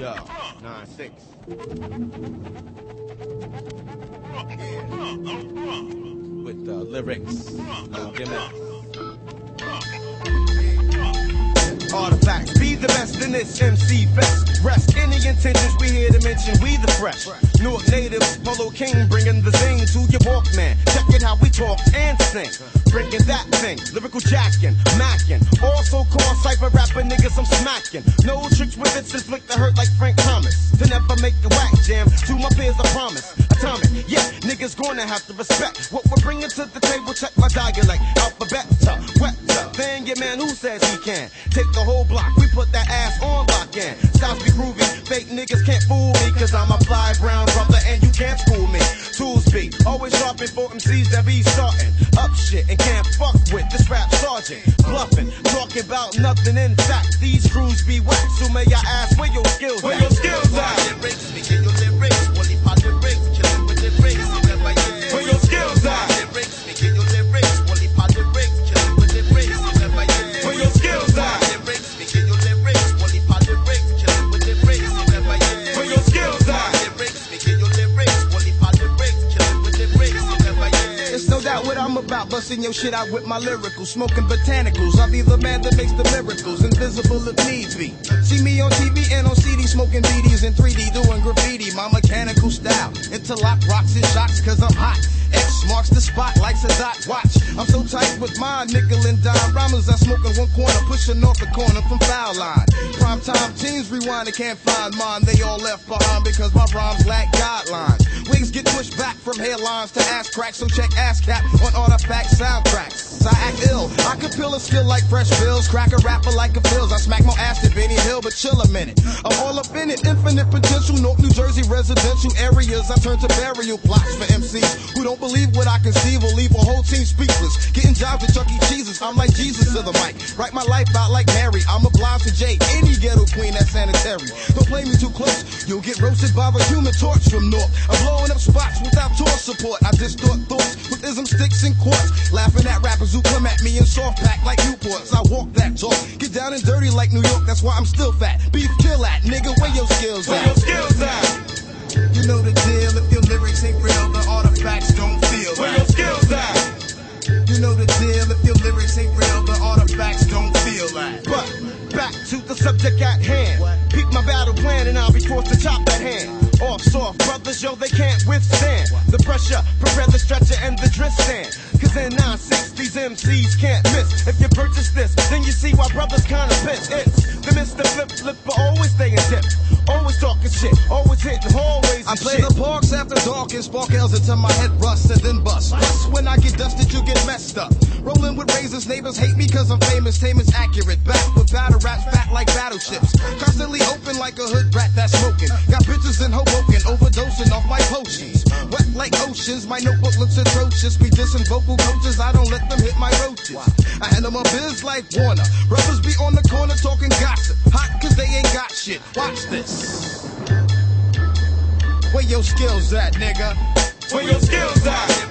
Yeah. With the lyrics, no be the best in this MC fest. Rest any intentions we here to mention, we the fresh. Newark natives, Polo King bringing the zing to your Walkman. Check it how we talk and sing. Bringing that thing, lyrical jacking, macking. Also call cypher rapper niggas I'm smacking. No tricks with it, since flick the hurt like Frank Thomas. To never make a whack jam, to my peers I promise. Atomic, yeah, niggas gonna have to respect what we're bringing to the table. Check my dialect, alphabet, wet, then your man who says he can. Take the whole block, we put that ass on lock in. Be groovy, fake niggas can't fool me, cause I'm a fly brown brother and you can't school me. Tools be always sharp for MCs that be starting shit and can't fuck with this rap sergeant. Bluffing, talking about nothing in fact. These crews be whack, so may I ask where your skills busting your shit out with my lyrical, smoking botanicals. I'll be the man that makes the miracles, invisible if need be. See me on TV and on CD, smoking BDs in 3D, doing graffiti, my mechanical style. Interlock rocks and shocks, cause I'm hot. X marks the spot likes a dot Watch, I'm so tight with my nickel and dime rhymers. I smoke in one corner, pushing off the corner from foul line. Prime time teens rewind, they can't find mine. They all left behind because my rhymes lack guidelines. Get pushed back from hairlines to ass cracks, so check ass cap on artifact soundtracks. So I act ill. I could peel a skill like fresh bills, crack a rapper like a pills. I smack my ass than Benny Hill, but chill a minute. I'm all up in it, infinite potential. North New Jersey residential areas. I turn to burial plots for MCs who don't believe what I conceive will leave a whole team speechless. Getting jobs at Chuck E. Cheese's. I'm like Jesus to the mic. Write my life out like Mary. I'm a blind to J. Any ghetto queen that's Don't play me too close. You'll get roasted by the human torch from North. I'm blowing up spots without tour support. I distort thoughts with ism sticks and quartz. Laughing at rappers who come at me in soft pack like Newports. I walk that talk. Get down and dirty like New York. That's why I'm still fat. Beef kill at. Nigga, where your skills Where at? your skills at? You know the deal. Yo, they can't withstand the pressure. Prepare the stretcher and the drift stand. Cause in 9-6, these MCs can't miss. If you purchase this, then you see why brothers kinda pissed. It's the Mr. Flip Flipper, always staying dip. Always talking shit, always hitting hallways. I play the parks dark and spark until my head rusts and then bust. Plus, when I get dusted, you get messed up. Rolling with razors, neighbors hate me cause I'm famous. Tame is accurate. Back with battle raps, fat like battleships. Constantly open like a hood rat that's smoking. Got bitches in Hoboken, overdosing off my potions. Wet like oceans, my notebook looks atrocious. Be dissing vocal coaches, I don't let them hit my roaches. I handle my biz like Warner. Brothers be on the corner talking gossip. Hot cause they ain't got shit. Watch this. Where your skills at, nigga? Where your skills at?